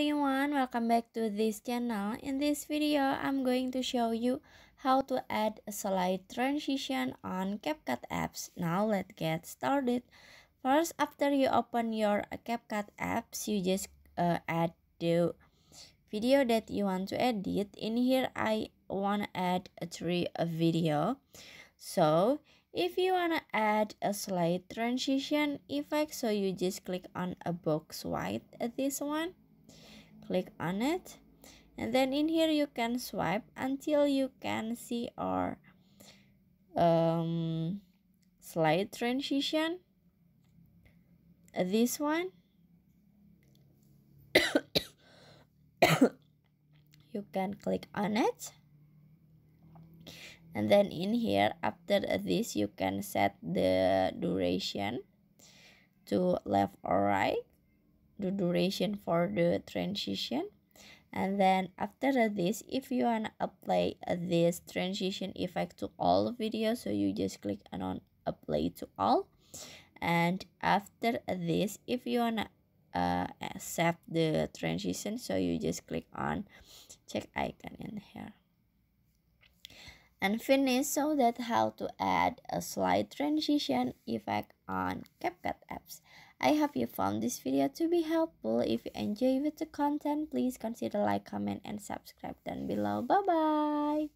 everyone, welcome back to this channel. In this video, I'm going to show you how to add a slide transition on CapCut apps. Now let's get started. First, after you open your CapCut apps, you just uh, add the video that you want to edit. In here, I want to add a three a video. So if you want to add a slide transition effect, so you just click on a box white at this one. Click on it. And then in here you can swipe until you can see our um, slide transition. This one. you can click on it and then in here after this you can set the duration to left or right the duration for the transition. And then after this if you want to apply this transition effect to all videos so you just click on apply to all. And after this if you want to uh, accept the transition so you just click on check icon in here. And finish so that how to add a slide transition effect on CapCut apps. I hope you found this video to be helpful. If you enjoy with the content, please consider like, comment, and subscribe down below. Bye-bye!